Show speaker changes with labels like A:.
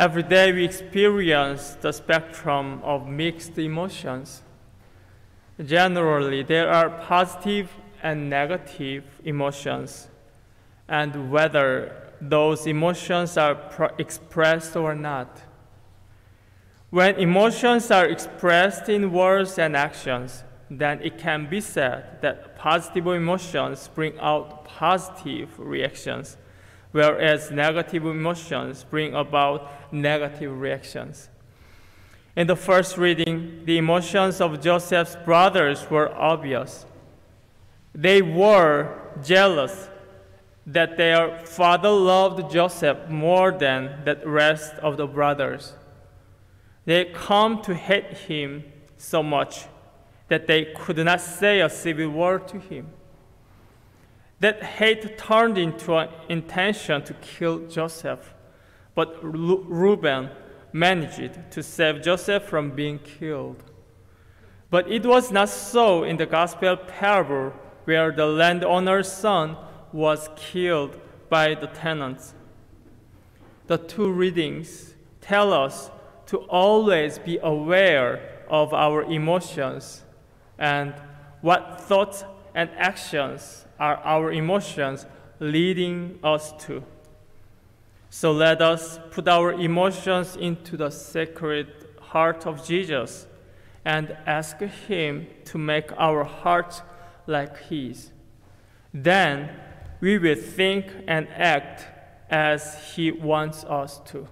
A: Every day we experience the spectrum of mixed emotions. Generally, there are positive and negative emotions, and whether those emotions are expressed or not. When emotions are expressed in words and actions, then it can be said that positive emotions bring out positive reactions, whereas negative emotions bring about negative reactions. In the first reading, the emotions of Joseph's brothers were obvious. They were jealous that their father loved Joseph more than the rest of the brothers. They come to hate him so much that they could not say a civil word to him. That hate turned into an intention to kill Joseph, but Reuben managed to save Joseph from being killed. But it was not so in the gospel parable where the landowner's son was killed by the tenants. The two readings tell us to always be aware of our emotions and what thoughts and actions are our emotions leading us to. So let us put our emotions into the sacred heart of Jesus and ask Him to make our hearts like His. Then we will think and act as He wants us to.